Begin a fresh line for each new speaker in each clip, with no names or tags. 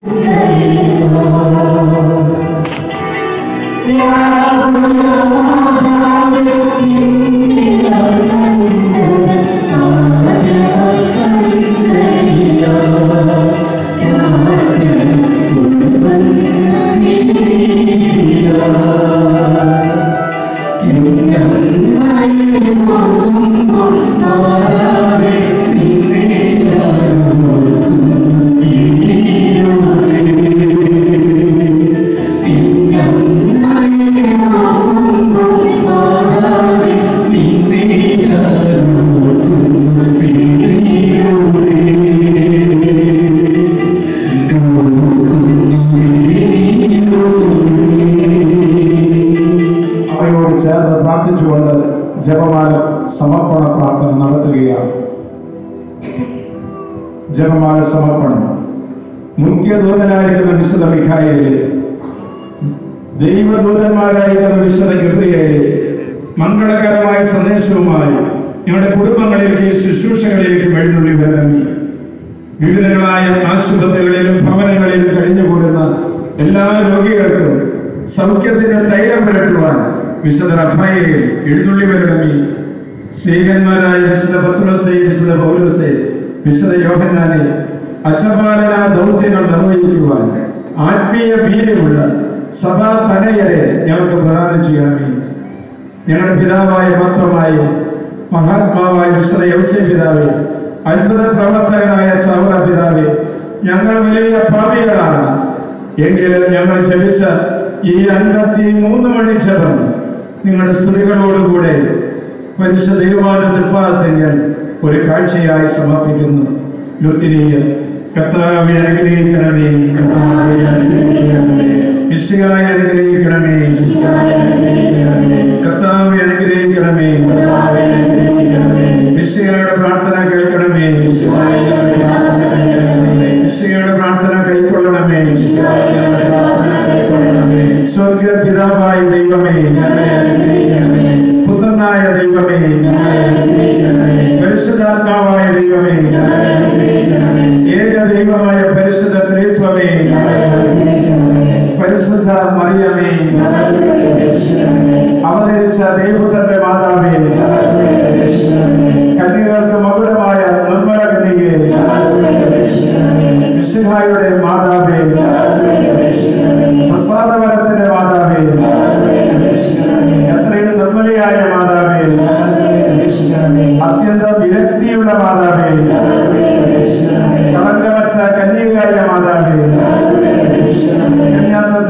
Yeah. അവയോട് ചേർന്ന് പ്രാർത്ഥിച്ചുകൊണ്ട് ജപമാല സമർപ്പണ പ്രാർത്ഥന നടത്തുകയാണ്. ജപമാല സമർപ്പണം. മുഖ്യ ദൂതനായിരിക്കുന്ന വിശുദ്ധ മിഖായേൽ ദൈവദൂതന്മാരായിരിക്കുന്ന വിശുദ്ധ ഗബ്രിയേൽ മംഗളകരമായ സന്ദേശവുമായി ഞങ്ങളുടെ കുടുംബങ്ങളിലേക്ക് ശുശ്രൂഷകളിലേക്ക് എഴുന്നള്ളി വരങ്ങി വിവിധങ്ങളായ ആശുപത്രികളിലും ഭവനങ്ങളിലും കഴിഞ്ഞുകൂടുന്ന എല്ലാ രോഗികൾക്കും സൗഖ്യത്തിന്റെ തൈലം പുരട്ടുവാൻ വിശുദ്ധ റഫായിൽ എഴുതുള്ളി വരണമേ. സ്ത്രീകന്മാരായ വിശുദ്ധ പത്രോസെ വിശുദ്ധ പൗലോസെ വിശുദ്ധ യോഹന്നാനെ അച്ചപാലന ദൗത്യങ്ങൾ നിർവഹിക്കുവാൻ ആത്മീയ ഭീതിയുള്ള സഭാ തനയരെ ഞങ്ങൾക്ക് പ്രദാനം ചെയ്യണമേ. ഞങ്ങളുടെ പിതാവായ മാത്രമായ മഹാത്മാവായ വിശുദ്ധ യവസ്യ പിതാവെ അത്ഭുത പ്രവർത്തകനായ ചാവറ പിതാവെ ഞങ്ങൾ വലിയ പാപികളാണ്. എങ്കിലും ഞങ്ങൾ ജപിച്ച ഈ അൻപത്തി മൂന്ന് മണി ജപം നിങ്ങളുടെ സ്തുതികളോടുകൂടെ പരിശുദ്ധ ദൈവമായ ഞാൻ ഒരു കാഴ്ചയായി സമർപ്പിക്കുന്നു. വിശുകയുടെ പ്രാർത്ഥന കേൾക്കണമേ വിശുകയുടെ പ്രാർത്ഥന കൈക്കൊള്ളണമേ സ്വർഗ പിതാവായ ദൈവമേ മറിയമേ. അവതരിച്ച ദൈവത്തിന്റെ മാതാവേ. കന്യകൾക്ക് മകുടമായ നിർമ്മല കന്യകേ. വിശുഹായുടെ മാതാവേ. പ്രസാദവരത്തിന്റെ മാതാവേ. എത്രയും നിർമ്മലയായ മാതാവേ. അത്യന്ത വിരക്തിയുടെ മാതാവേ. കളങ്കമറ്റ കന്യകായ മാതാവേ.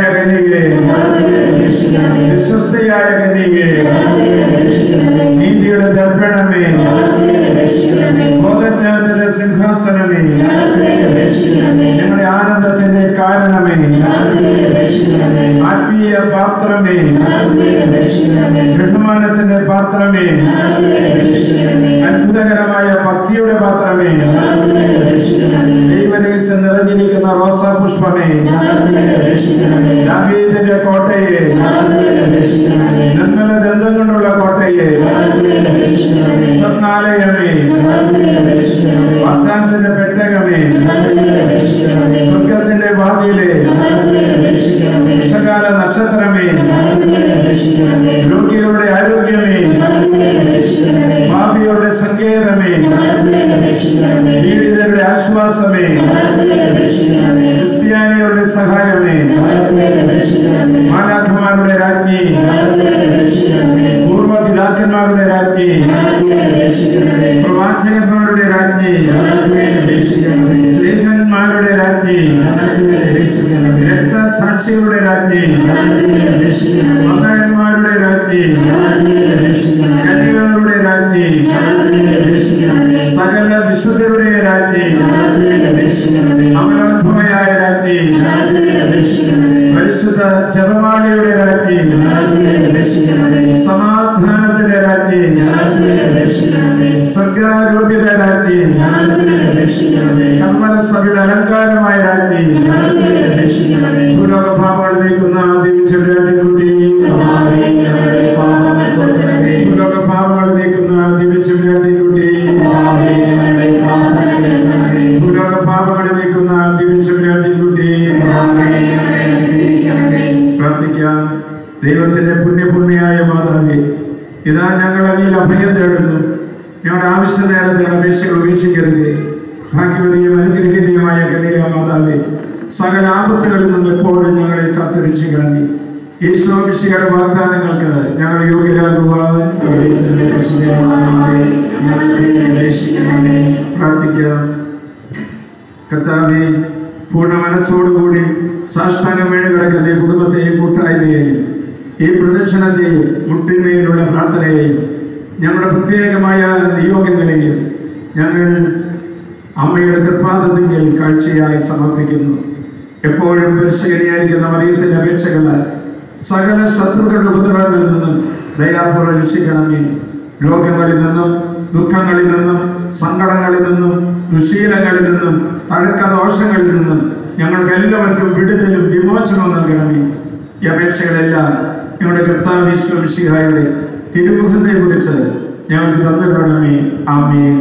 നല്ലഭയായ ഗതിയെ വിശ്വസ്തയായ ഗതിയെ നീതിയുടെ ദർപ്പണമേ ബോധജ്ഞാനത്തിന്റെ സിംഹാസനമേ ഞങ്ങളുടെ ആനന്ദത്തിന്റെ കാരണമേ ആത്മീയ പാത്രമേ ബഹുമാനത്തിന്റെ പാത്രമേ അത്ഭുതകരമായ ഭക്തിയുടെ പാത്രമേ ദൈവദേശ നിറഞ്ഞിരിക്കുന്ന പുഷ്പമേ ദാവീദിന്റെ കോട്ടയെ നിർമ്മല ദന്തം കൊണ്ടുള്ള കോട്ടയെ സ്വർണാലയമേ വാഗ്ദാനത്തിന്റെ പെട്ടകമേ സ്വർഗത്തിന്റെ വാതിലെ വിഷകാല നക്ഷത്രമേ രോഗികളുടെ ആരോഗ്യമേ പാപികളുടെ സങ്കേതമേ പീഡിതരുടെ ആശ്വാസമേ സഹായമേ മാലാഖമാരുടെ രാജ്ഞി പൂർവപിതാക്കന്മാരുടെ രാജ്ഞി പ്രവാചകന്മാരുടെ രാജ്ഞി സ്ത്രീധന്മാരുടെ രാജ്ഞി രക്തസാക്ഷികളുടെ രാജ്ഞി മകന്മാരുടെ രാജ്ഞി ചെറുപാടിയുടെ രാജ്ഞി. സമാധാനത്തിന്റെ രാജ്ഞി. സ്വർഗാരൂപിത രാജ്ഞി. കർമ്മന സഭയുടെ അലങ്കാരമായ അഭയം തേടുന്നു. ഞങ്ങളുടെ ആവശ്യ നേരത്തെ അപേക്ഷകൾ ഉപേക്ഷിക്കരുത്. ഭാഗ്യവതിയും അനുഗ്രഹീതയുമായ കലിയ മാതാവേ സകല ആപത്തുകളിൽ നിന്ന് എപ്പോഴും ഞങ്ങളെ കാത്തുരക്ഷിക്കണമേ ഈശോ വിഷയുടെ വാഗ്ദാനങ്ങൾക്ക് ഞങ്ങൾ യോഗ്യരാകുവാൻ പൂർണ മനസ്സോടുകൂടി സാഷ്ടാംഗം വീണ് കുടുംബത്തെയും കൂട്ടായ്മയെയും ഈ പ്രദക്ഷിണത്തെയും മുട്ടിന്മേലുള്ള പ്രാർത്ഥനയെയും ഞങ്ങളുടെ പ്രത്യേകമായ നിയോഗങ്ങളെയും ഞങ്ങൾ അമ്മയുടെ തൃപ്പാദത്തിങ്കിൽ കാഴ്ചയായി സമർപ്പിക്കുന്നു. എപ്പോഴും പരിശീലിയായിരിക്കുന്ന മറിയത്തിന്റെ അപേക്ഷകളാൽ സകല ശത്രുക്കളുടെ ഉപദ്രവങ്ങളിൽ നിന്നും ദയാപൂർവം രക്ഷിക്കണമേ. രോഗങ്ങളിൽ നിന്നും ദുഃഖങ്ങളിൽ നിന്നും സങ്കടങ്ങളിൽ നിന്നും ദുശീലങ്ങളിൽ നിന്നും തഴക്കദോഷങ്ങളിൽ നിന്നും ഞങ്ങൾക്ക് എല്ലാവർക്കും വിടുതലും വിമോചനവും നൽകണമേ. ഈ അപേക്ഷകളെല്ലാം ഞങ്ങളുടെ കർത്താവ് വിശ്വ വിശിഹായുടെ തിരുമുഖത്തെ കുറിച്ച് ഞങ്ങൾക്ക് തന്നിടണമേ ആമേൻ.